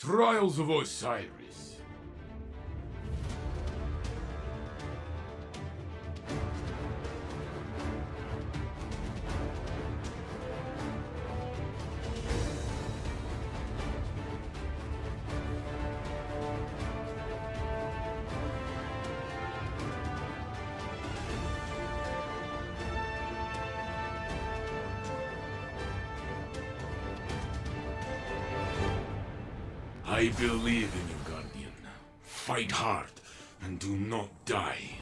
Trials of Osiris. I believe in you, Guardian. Fight hard and do not die.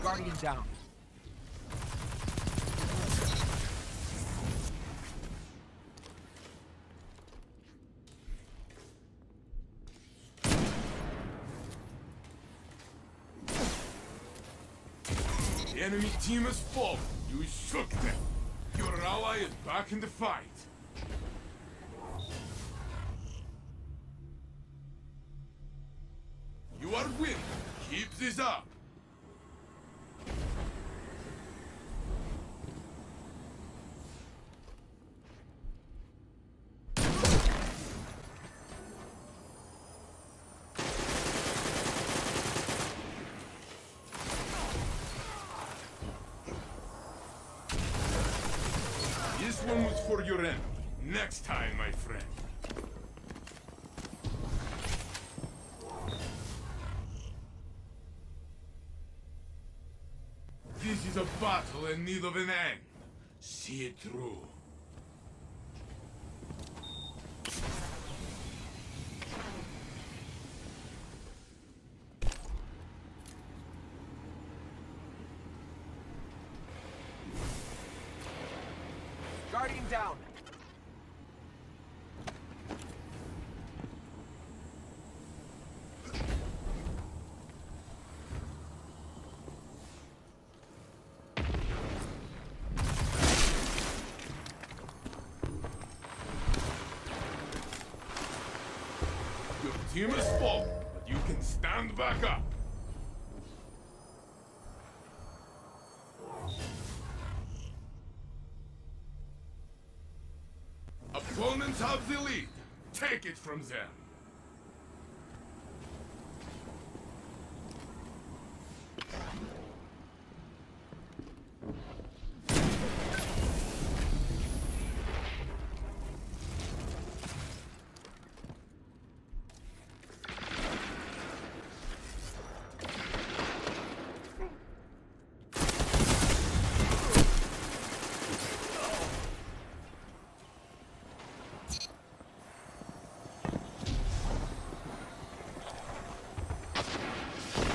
Guardian down. The enemy team has fallen. You shook them. Your ally is back in the fight. You are winning. Keep this up. This one was for your end. Next time, my friend. This is a battle in need of an end. See it through. Guardian down. Your team is fallen, but you can stand back up. Opponents have the lead. Take it from them.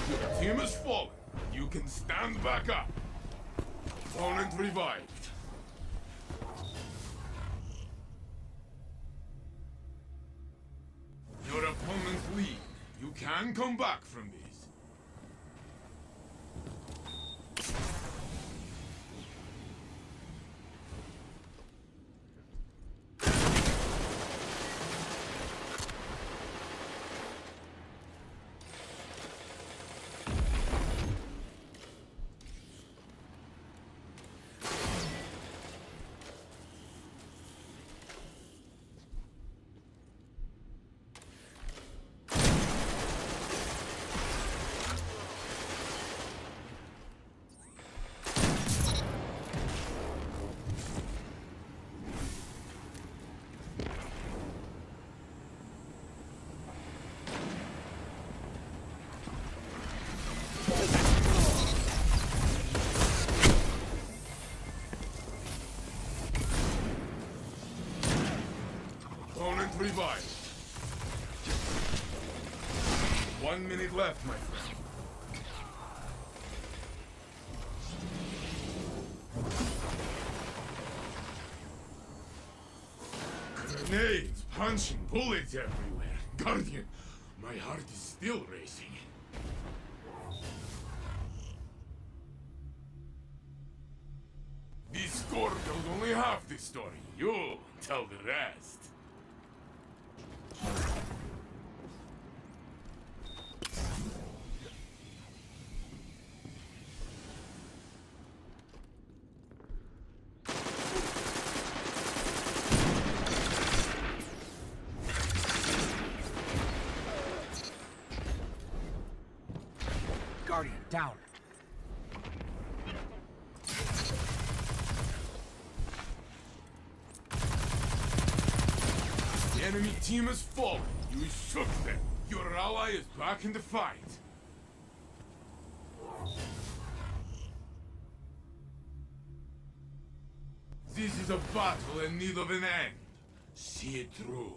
Your team is fallen. You can stand back up. Opponent revived. Your opponent's lead. You can come back from this. Revived. One minute left, my friend. Grenades, punching, bullets everywhere. Guardian, my heart is still racing. This score tells only half the story. You tell the rest. Guardian, down. The enemy team has fallen. You shook them. Your ally is back in the fight. This is a battle in need of an end. See it through.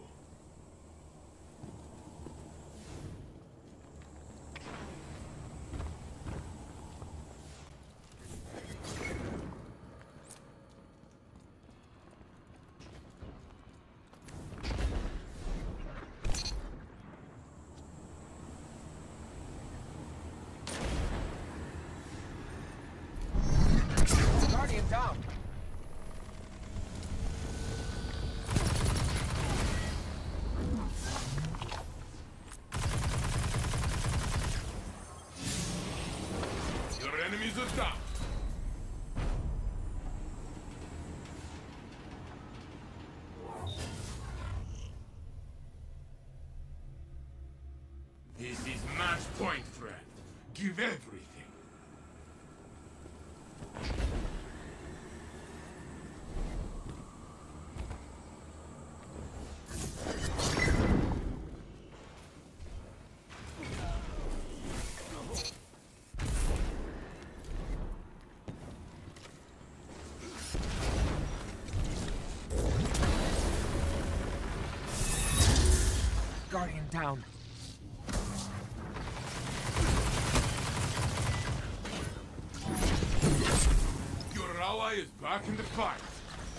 Guardian, down. Your enemies are down. This is match point, friend. Give everything. Guardian, down. Your ally is back in the fight.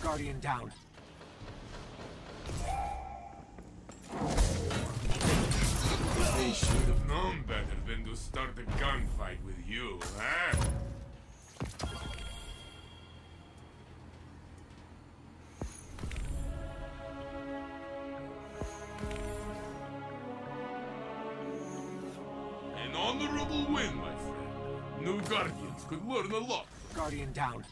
Guardian, down. They should have known better than to start a gunfight with you, huh? An honorable win, my friend. New Guardians could learn a lot. Guardian, down.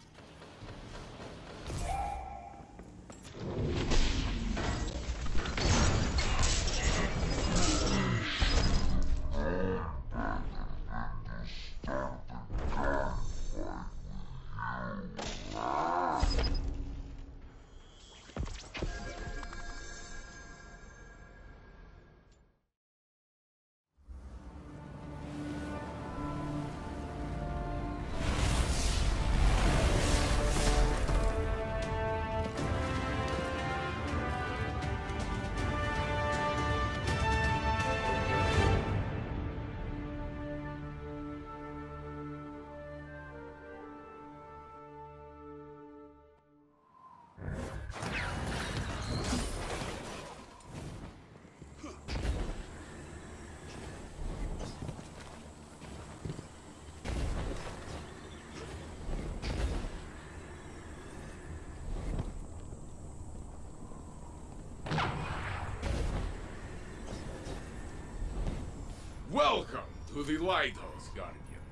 To the Lighthouse, Guardian.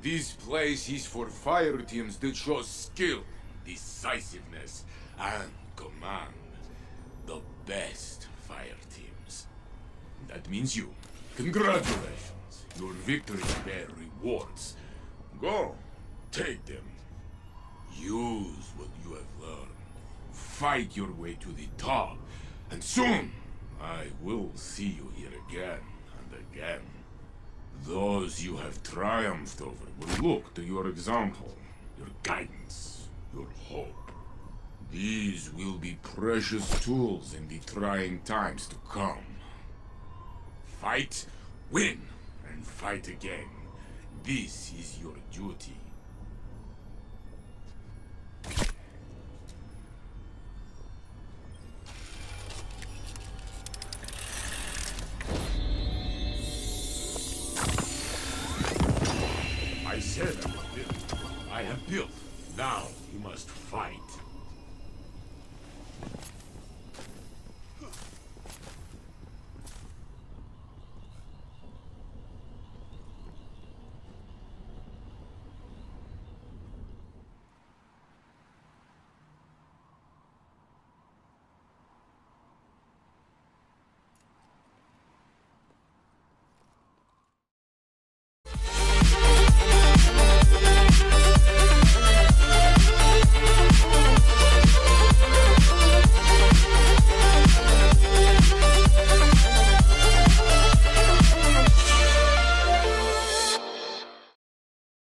This place is for fire teams that show skill, decisiveness, and command. The best fire teams. That means you. Congratulations. Your victories bear rewards. Go. Take them. Use what you have learned. Fight your way to the top. And soon, I will see you here again and again. Those you have triumphed over will look to your example, your guidance, your hope. These will be precious tools in the trying times to come. Fight, win, and fight again. This is your duty.